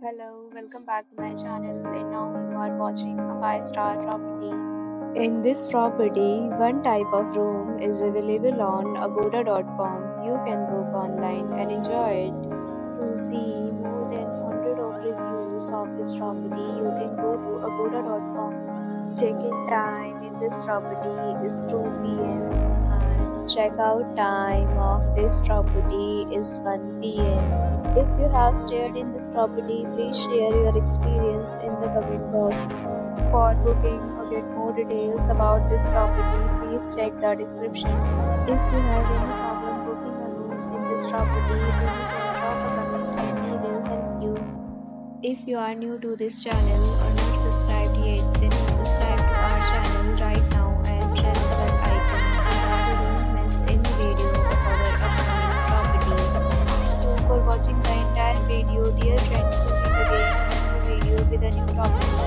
Hello, welcome back to my channel and now you are watching a 5 star property. In this property, one type of room is available on agoda.com. You can book online and enjoy it. To see more than 100 of reviews of this property, you can go to agoda.com. Check-in time in this property is 2 p.m. and check-out time of this property is 1 p.m. If you have stayed in this property, please share your experience in the comment box. For booking or get more details about this property, please check the description. If you have any problem booking a room in this property, then you can drop a comment and we will help you. If you are new to this channel or not subscribed yet, then subscribe video. Dear friends, we'll meet again in a video with a new topic.